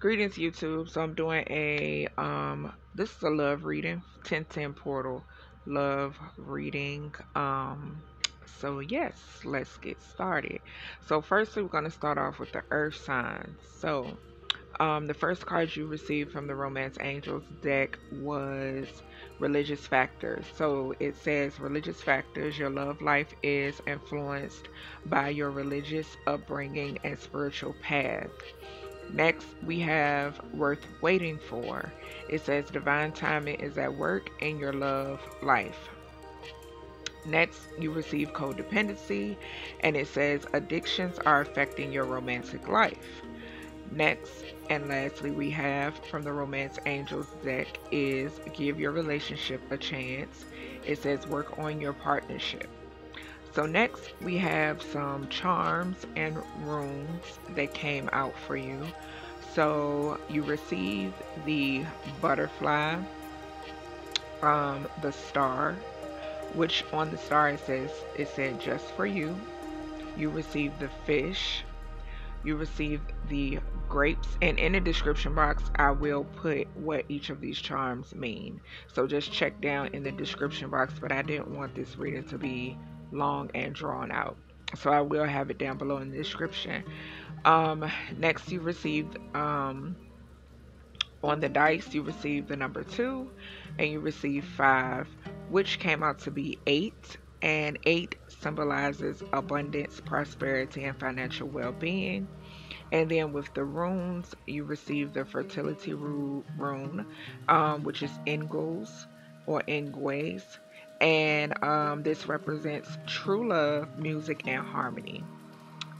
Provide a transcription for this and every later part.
Greetings YouTube. So I'm doing a um this is a love reading, 1010 portal love reading. Um so yes, let's get started. So firstly we're going to start off with the earth signs. So um the first card you received from the romance angels deck was religious factors. So it says religious factors your love life is influenced by your religious upbringing and spiritual path. Next, we have worth waiting for. It says divine timing is at work in your love life. Next, you receive codependency, and it says addictions are affecting your romantic life. Next, and lastly, we have from the Romance Angels deck is give your relationship a chance. It says work on your partnership. So next we have some charms and runes that came out for you. So you receive the butterfly, um, the star, which on the star it says it said just for you. You receive the fish. You receive the grapes and in the description box I will put what each of these charms mean so just check down in the description box but I didn't want this reading to be long and drawn out. So I will have it down below in the description. Um, next, you received um, on the dice, you received the number two and you received five, which came out to be eight. And eight symbolizes abundance, prosperity, and financial well being. And then with the runes, you receive the fertility rune, um, which is Ingles or Ingwaz and um, this represents true love, music, and harmony.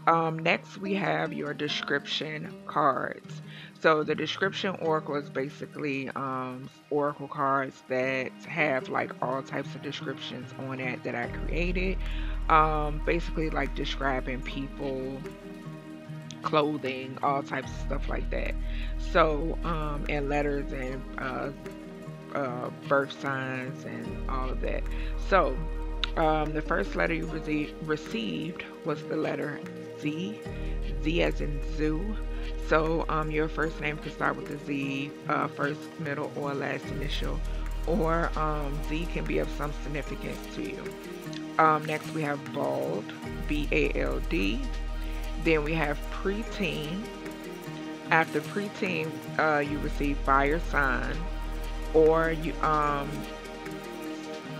Um, next, we have your description cards. So the description oracle is basically um, oracle cards that have like all types of descriptions on it that I created. Um, basically, like describing people, clothing, all types of stuff like that. So, um, and letters and uh, uh, birth signs and all of that. So, um, the first letter you rece- received was the letter Z, Z as in zoo. So, um, your first name could start with a Z, uh, first, middle, or last initial, or um, Z can be of some significance to you. Um, next, we have bald, B A L D. Then we have preteen. After preteen, uh, you receive fire sign, or you um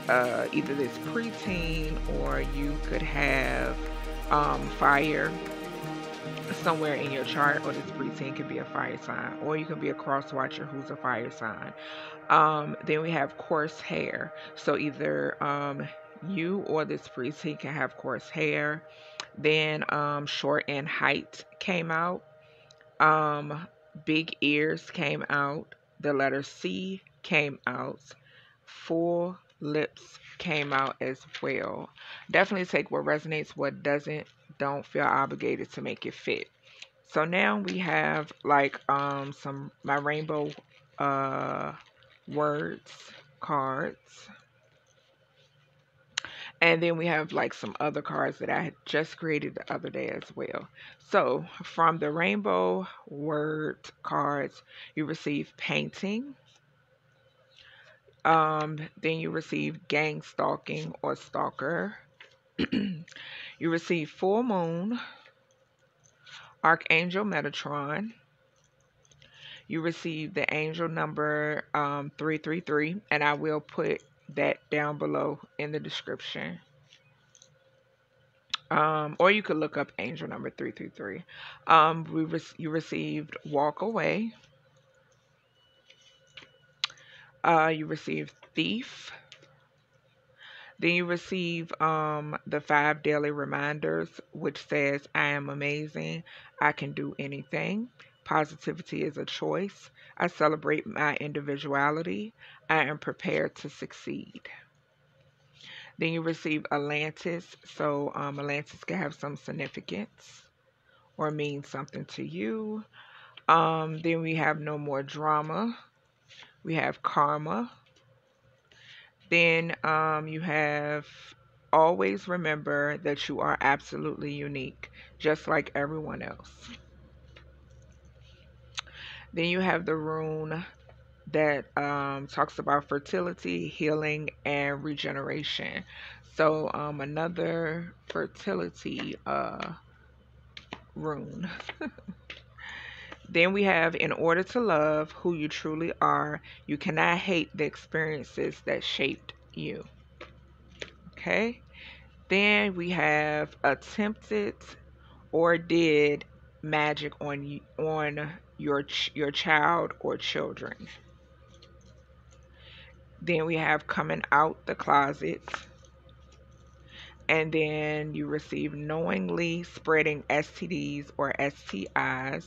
uh, either this preteen or you could have um, fire somewhere in your chart or this preteen could be a fire sign or you can be a cross watcher who's a fire sign. Um, then we have coarse hair. So either um, you or this preteen can have coarse hair. Then um, short and height came out. Um, big ears came out. The letter c came out. Full lips came out as well. Definitely take what resonates, what doesn't. Don't feel obligated to make it fit. So now we have like um some my rainbow uh words cards. And then we have like some other cards that I had just created the other day as well. So from the rainbow word cards, you receive painting, um, then you receive gang stalking or stalker. you receive full moon, Archangel Metatron. You receive the angel number um, 333, and I will put that down below in the description. Um, or you could look up angel number 333. Um, we re- you received walk away. Uh, you receive Thief. Then you receive um, the five daily reminders, which says, I am amazing. I can do anything. Positivity is a choice. I celebrate my individuality. I am prepared to succeed. Then you receive Atlantis. So um, Atlantis can have some significance or mean something to you. Um, then we have No More Drama we have karma. Then um, you have always remember that you are absolutely unique, just like everyone else. Then you have the rune that um, talks about fertility, healing, and regeneration. So um, another fertility uh, rune. then we have in order to love who you truly are, you cannot hate the experiences that shaped you. Okay. Then we have attempted or did magic on on your your child or children. Then we have coming out the closet. And then you receive knowingly spreading STDs or STIs.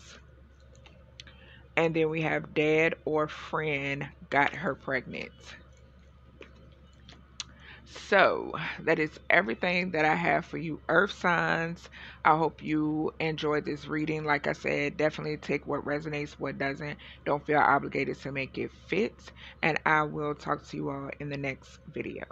And then we have dad or friend got her pregnant. So that is everything that I have for you, Earth signs. I hope you enjoyed this reading. Like I said, definitely take what resonates, what doesn't. Don't feel obligated to make it fit. And I will talk to you all in the next video.